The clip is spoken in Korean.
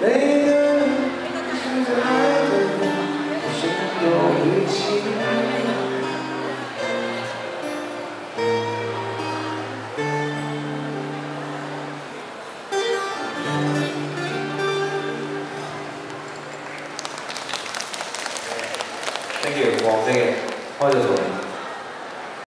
땡큐. 와, 되게 화해줘서